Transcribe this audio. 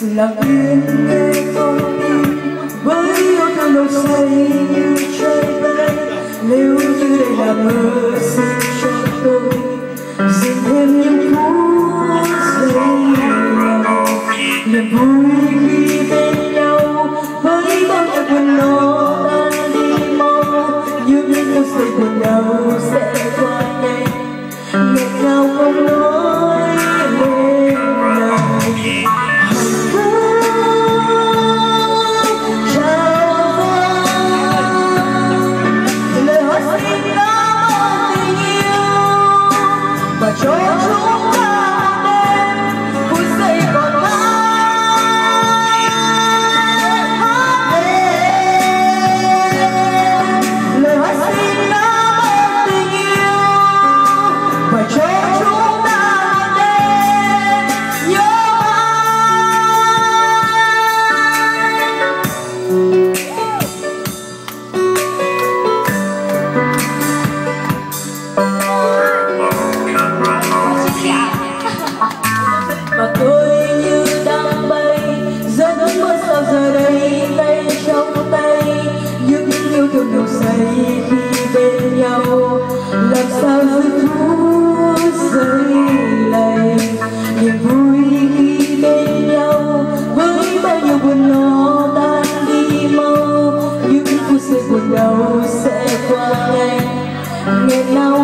lặng tiếng nghe phong với yêu thương đầu say như trái bay nếu như đây là mơ xin cho tôi dừng thêm những phút giây niềm vui khi bên nhau, với bao nhiêu buồn lo tan đi mau. Những phút giây buồn đau sẽ qua nhanh mà tôi như đang bay giữa những mưa sao giờ đây tay trong tay. Những yêu thương nồng say khi bên nhau, làm sao giữ phút giây lầy niềm vui khi bên nhau. Với bao nhiêu buồn lo tan đi mau, những phút giây buồn đau sẽ qua ngay ngày nào